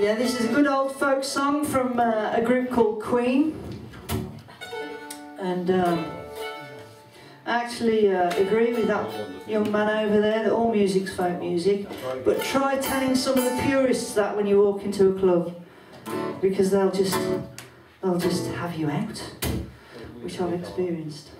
Yeah, this is a good old folk song from uh, a group called Queen. And um, I actually uh, agree with that young man over there that all music's folk music. But try telling some of the purists that when you walk into a club. Because they'll just, they'll just have you out, which I've experienced.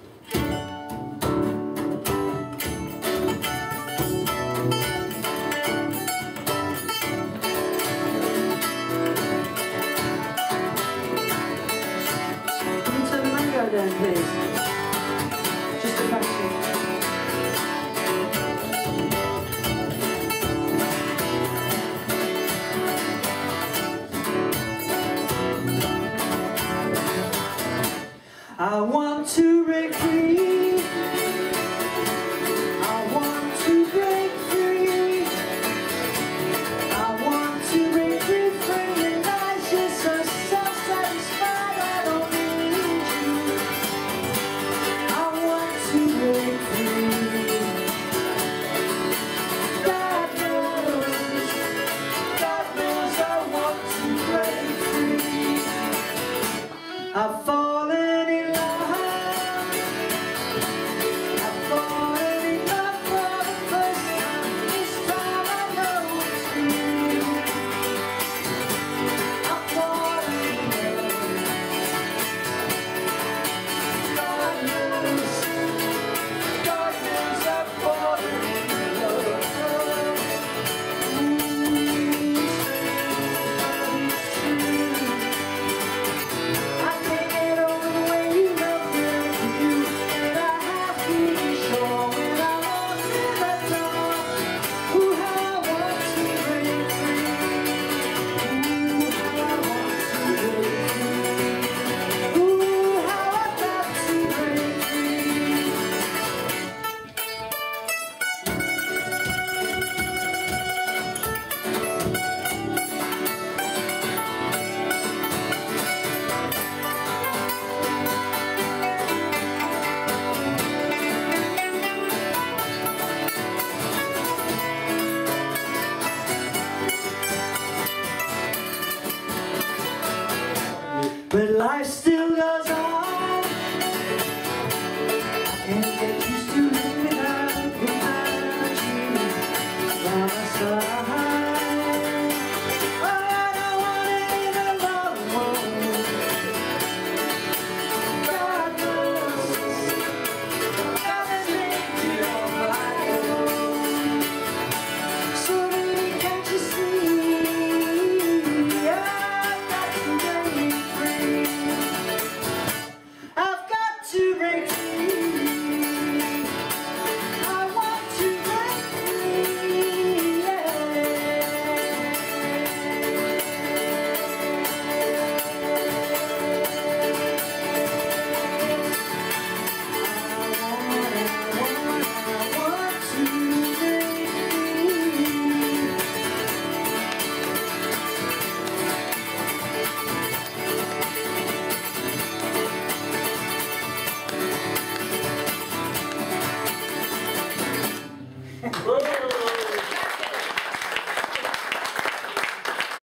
I still